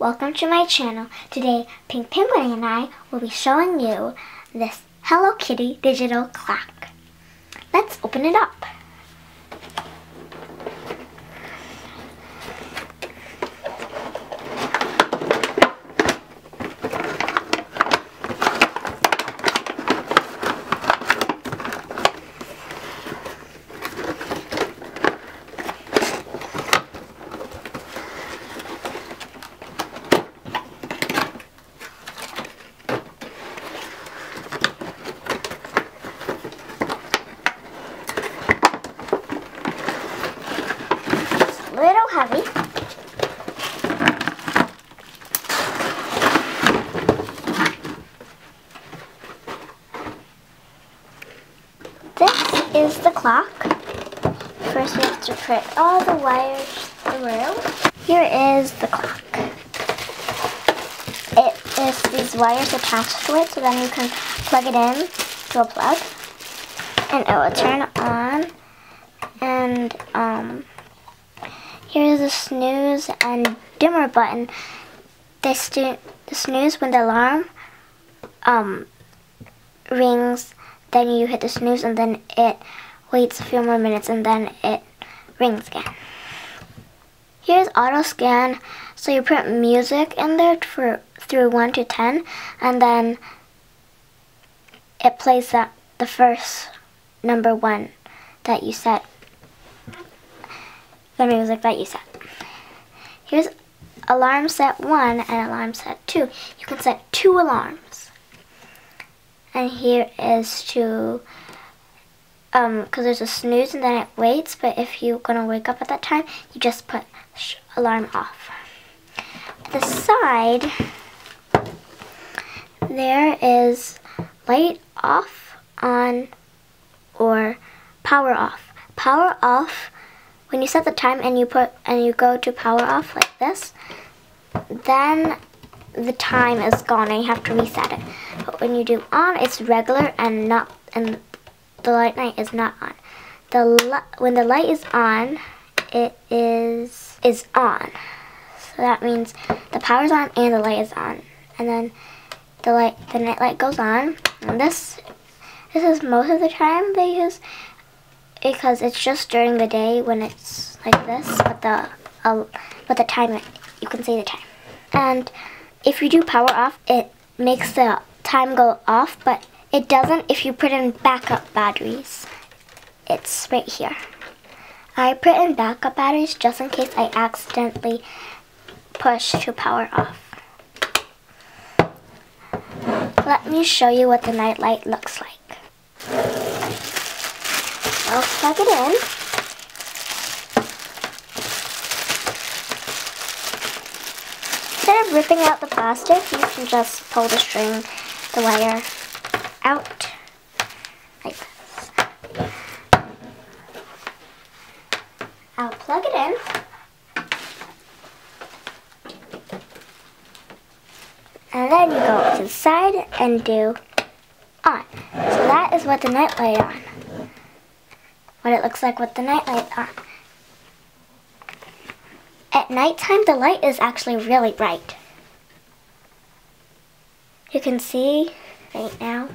welcome to my channel. Today, Pink Penguiny and I will be showing you this Hello Kitty digital clock. Let's open it up. It's a little heavy. This is the clock. First we have to put all the wires through. Here is the clock. It is these wires attached to it so then you can plug it in to a plug and it will turn on and um here's the snooze and dimmer button. The, stu- the snooze when the alarm um rings then you hit the snooze and then it waits a few more minutes and then it rings again. Here's auto scan. So you put music in there for through 1 to 10 and then it plays that the first number 1 that you set. The music that you set. Here's alarm set 1 and alarm set 2. You can set two alarms. And here is to um because there's a snooze and then it waits but if you're gonna wake up at that time you just put alarm off the side there is light off on or power off power off when you set the time and you put and you go to power off like this then the time is gone and you have to reset it but when you do on it's regular and not and the light night is not on. The when the light is on, it is is on. So that means the power's on and the light is on. And then the light the night light goes on. And this this is most of the time they use because it's just during the day when it's like this, but the uh, but the time you can see the time. And if you do power off, it makes the time go off, but it doesn't if you put in backup batteries. It's right here. I put in backup batteries just in case I accidentally push to power off. Let me show you what the night light looks like. I'll plug it in. Instead of ripping out the plastic, you can just pull the string, the wire out like this. I'll plug it in. And then you go to the side and do on. So that is what the night light on. What it looks like with the night light on. At nighttime, the light is actually really bright. You can see right now.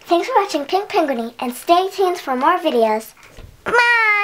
Thanks for watching Pink Penguiny and stay tuned for more videos. Bye!